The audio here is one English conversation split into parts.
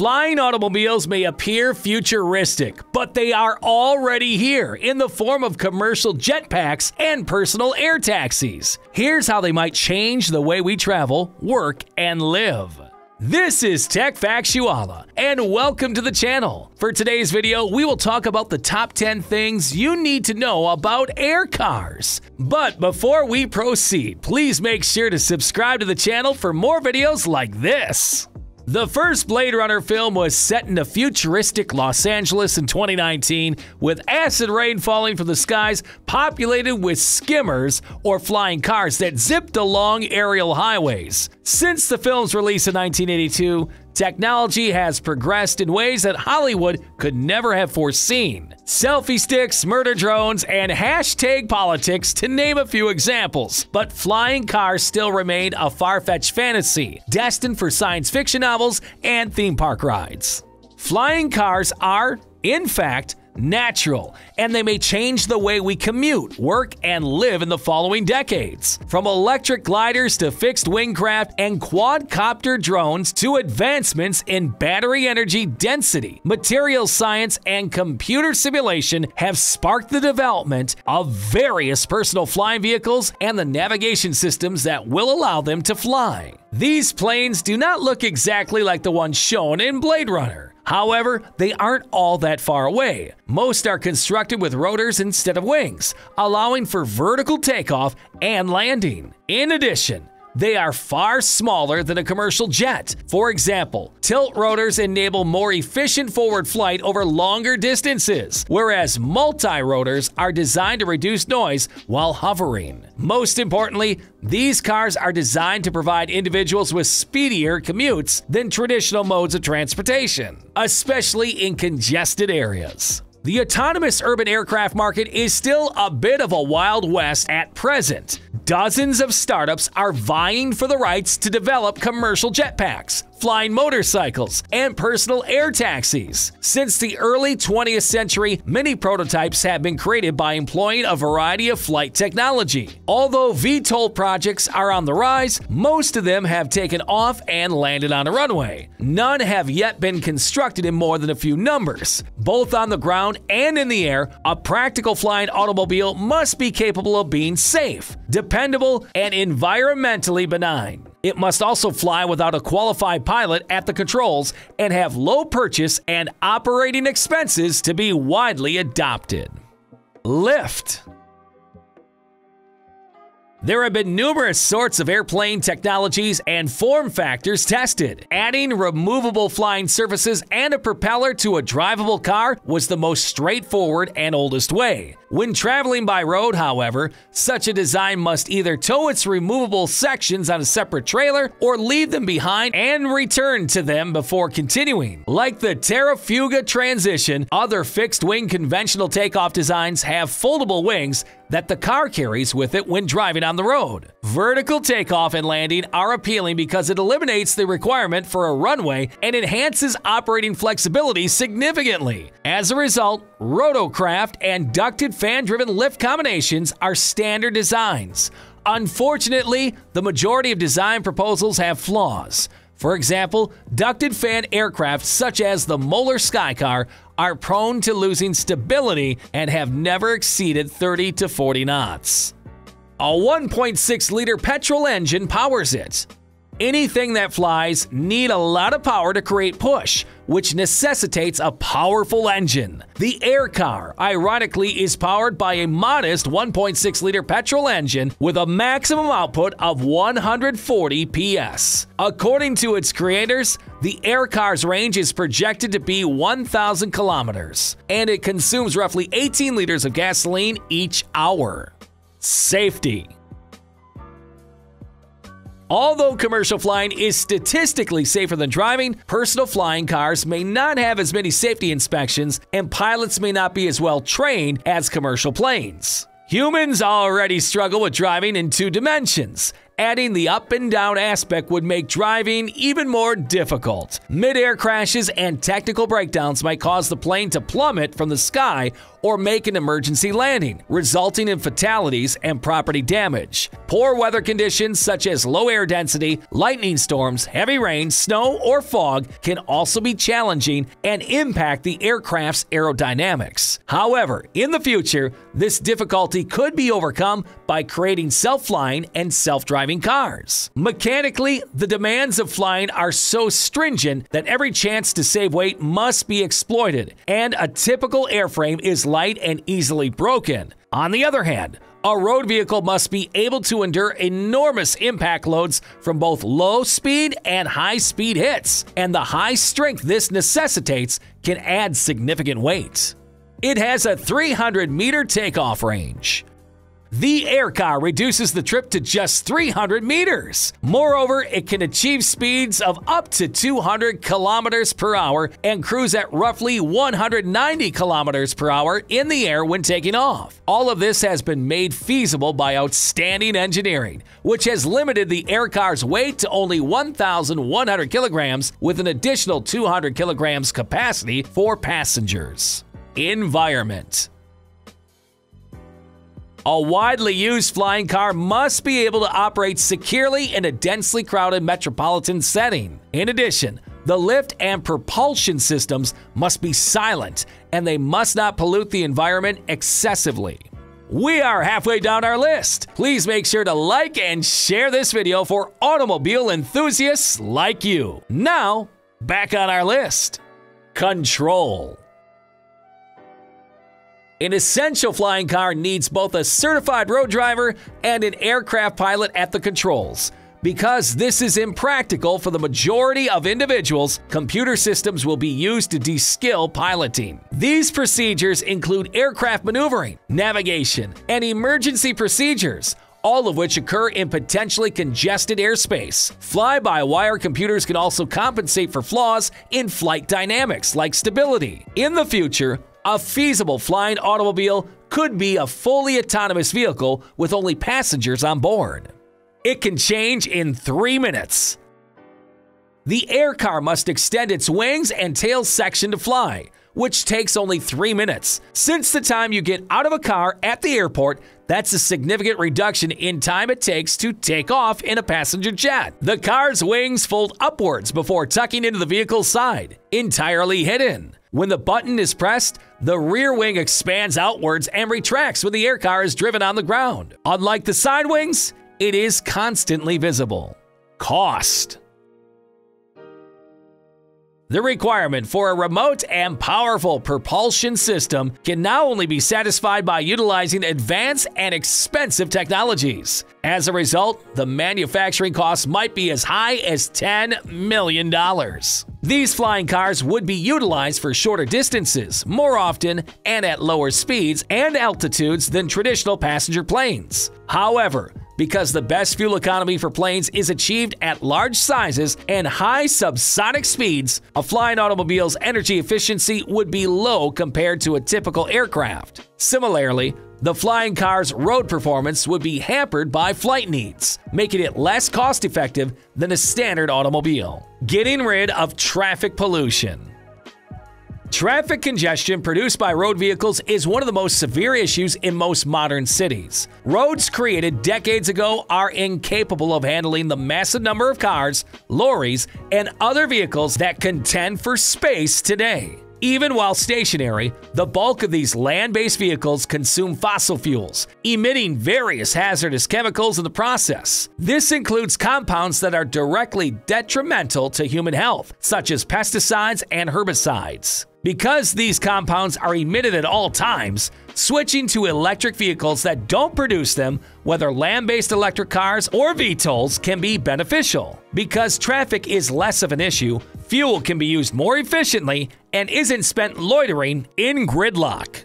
Flying automobiles may appear futuristic, but they are already here in the form of commercial jetpacks and personal air taxis. Here's how they might change the way we travel, work, and live. This is Tech Factuala, and welcome to the channel. For today's video, we will talk about the top 10 things you need to know about air cars. But before we proceed, please make sure to subscribe to the channel for more videos like this. The first Blade Runner film was set in a futuristic Los Angeles in 2019 with acid rain falling from the skies populated with skimmers or flying cars that zipped along aerial highways. Since the film's release in 1982, Technology has progressed in ways that Hollywood could never have foreseen. Selfie sticks, murder drones, and hashtag politics, to name a few examples. But flying cars still remain a far fetched fantasy, destined for science fiction novels and theme park rides. Flying cars are, in fact, natural, and they may change the way we commute, work, and live in the following decades. From electric gliders to fixed wing craft and quadcopter drones to advancements in battery energy density, material science, and computer simulation have sparked the development of various personal flying vehicles and the navigation systems that will allow them to fly. These planes do not look exactly like the ones shown in Blade Runner. However, they aren't all that far away. Most are constructed with rotors instead of wings, allowing for vertical takeoff and landing. In addition, they are far smaller than a commercial jet. For example, tilt rotors enable more efficient forward flight over longer distances, whereas multi rotors are designed to reduce noise while hovering. Most importantly, these cars are designed to provide individuals with speedier commutes than traditional modes of transportation, especially in congested areas. The autonomous urban aircraft market is still a bit of a wild west at present. Dozens of startups are vying for the rights to develop commercial jetpacks, flying motorcycles, and personal air taxis. Since the early 20th century, many prototypes have been created by employing a variety of flight technology. Although VTOL projects are on the rise, most of them have taken off and landed on a runway. None have yet been constructed in more than a few numbers. Both on the ground and in the air, a practical flying automobile must be capable of being safe, dependable, and environmentally benign. It must also fly without a qualified pilot at the controls and have low purchase and operating expenses to be widely adopted. Lift there have been numerous sorts of airplane technologies and form factors tested. Adding removable flying surfaces and a propeller to a drivable car was the most straightforward and oldest way. When traveling by road, however, such a design must either tow its removable sections on a separate trailer or leave them behind and return to them before continuing. Like the Terrafugia Transition, other fixed wing conventional takeoff designs have foldable wings that the car carries with it when driving the road. Vertical takeoff and landing are appealing because it eliminates the requirement for a runway and enhances operating flexibility significantly. As a result, rotorcraft and ducted fan driven lift combinations are standard designs. Unfortunately, the majority of design proposals have flaws. For example, ducted fan aircraft such as the Moller Skycar are prone to losing stability and have never exceeded 30 to 40 knots. A 1.6 liter petrol engine powers it. Anything that flies need a lot of power to create push, which necessitates a powerful engine. The air car, ironically, is powered by a modest 1.6 liter petrol engine with a maximum output of 140 PS. According to its creators, the air car's range is projected to be 1,000 kilometers, and it consumes roughly 18 liters of gasoline each hour. Safety. Although commercial flying is statistically safer than driving, personal flying cars may not have as many safety inspections and pilots may not be as well trained as commercial planes. Humans already struggle with driving in two dimensions. Adding the up and down aspect would make driving even more difficult. Mid air crashes and technical breakdowns might cause the plane to plummet from the sky or make an emergency landing, resulting in fatalities and property damage. Poor weather conditions such as low air density, lightning storms, heavy rain, snow, or fog can also be challenging and impact the aircraft's aerodynamics. However, in the future, this difficulty could be overcome by creating self flying and self driving cars. Mechanically, the demands of flying are so stringent that every chance to save weight must be exploited, and a typical airframe is light and easily broken. On the other hand, a road vehicle must be able to endure enormous impact loads from both low speed and high speed hits, and the high strength this necessitates can add significant weight. It has a 300 meter takeoff range. The air car reduces the trip to just 300 meters. Moreover, it can achieve speeds of up to 200 kilometers per hour and cruise at roughly 190 kilometers per hour in the air when taking off. All of this has been made feasible by outstanding engineering, which has limited the air car's weight to only 1,100 kilograms with an additional 200 kilograms capacity for passengers. Environment a widely used flying car must be able to operate securely in a densely crowded metropolitan setting. In addition, the lift and propulsion systems must be silent and they must not pollute the environment excessively. We are halfway down our list. Please make sure to like and share this video for automobile enthusiasts like you. Now, back on our list. Control. An essential flying car needs both a certified road driver and an aircraft pilot at the controls. Because this is impractical for the majority of individuals, computer systems will be used to de-skill piloting. These procedures include aircraft maneuvering, navigation, and emergency procedures, all of which occur in potentially congested airspace. Fly-by-wire computers can also compensate for flaws in flight dynamics like stability. In the future, a feasible flying automobile could be a fully autonomous vehicle with only passengers on board. It can change in three minutes. The air car must extend its wings and tail section to fly, which takes only three minutes. Since the time you get out of a car at the airport, that's a significant reduction in time it takes to take off in a passenger jet. The car's wings fold upwards before tucking into the vehicle's side, entirely hidden. When the button is pressed, the rear wing expands outwards and retracts when the air car is driven on the ground. Unlike the side wings, it is constantly visible. Cost the requirement for a remote and powerful propulsion system can now only be satisfied by utilizing advanced and expensive technologies. As a result, the manufacturing costs might be as high as $10 million. These flying cars would be utilized for shorter distances, more often, and at lower speeds and altitudes than traditional passenger planes. However, because the best fuel economy for planes is achieved at large sizes and high subsonic speeds, a flying automobile's energy efficiency would be low compared to a typical aircraft. Similarly, the flying car's road performance would be hampered by flight needs, making it less cost effective than a standard automobile. Getting rid of traffic pollution. Traffic congestion produced by road vehicles is one of the most severe issues in most modern cities. Roads created decades ago are incapable of handling the massive number of cars, lorries, and other vehicles that contend for space today. Even while stationary, the bulk of these land based vehicles consume fossil fuels, emitting various hazardous chemicals in the process. This includes compounds that are directly detrimental to human health, such as pesticides and herbicides. Because these compounds are emitted at all times, switching to electric vehicles that don't produce them, whether land based electric cars or VTOLs, can be beneficial. Because traffic is less of an issue, fuel can be used more efficiently and isn't spent loitering in gridlock.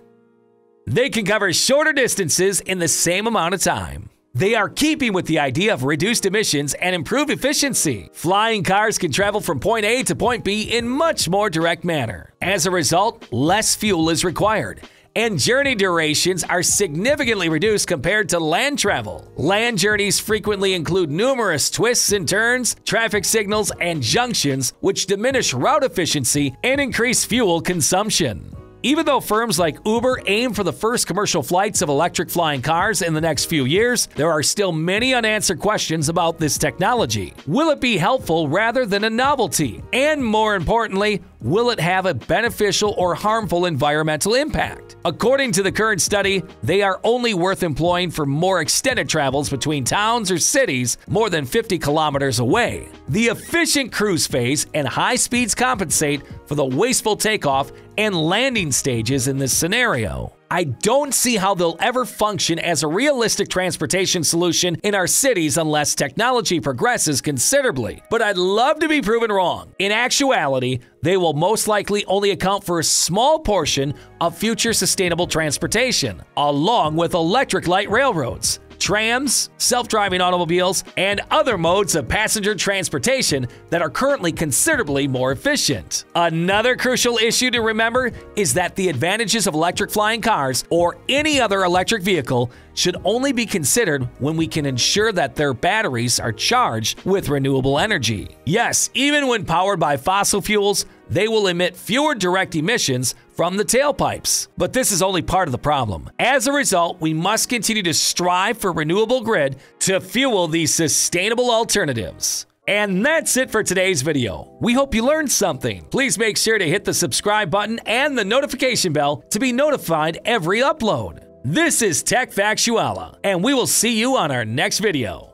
They can cover shorter distances in the same amount of time. They are keeping with the idea of reduced emissions and improved efficiency. Flying cars can travel from point A to point B in much more direct manner. As a result, less fuel is required and journey durations are significantly reduced compared to land travel. Land journeys frequently include numerous twists and turns, traffic signals, and junctions, which diminish route efficiency and increase fuel consumption. Even though firms like Uber aim for the first commercial flights of electric flying cars in the next few years, there are still many unanswered questions about this technology. Will it be helpful rather than a novelty? And more importantly, will it have a beneficial or harmful environmental impact? According to the current study, they are only worth employing for more extended travels between towns or cities more than 50 kilometers away. The efficient cruise phase and high speeds compensate for the wasteful takeoff and landing stages in this scenario. I don't see how they'll ever function as a realistic transportation solution in our cities unless technology progresses considerably. But I'd love to be proven wrong. In actuality, they will most likely only account for a small portion of future sustainable transportation, along with electric light railroads trams, self driving automobiles, and other modes of passenger transportation that are currently considerably more efficient. Another crucial issue to remember is that the advantages of electric flying cars or any other electric vehicle should only be considered when we can ensure that their batteries are charged with renewable energy. Yes, even when powered by fossil fuels, they will emit fewer direct emissions from the tailpipes. But this is only part of the problem. As a result, we must continue to strive for renewable grid to fuel these sustainable alternatives. And that's it for today's video. We hope you learned something. Please make sure to hit the subscribe button and the notification bell to be notified every upload. This is Tech Factuala, and we will see you on our next video.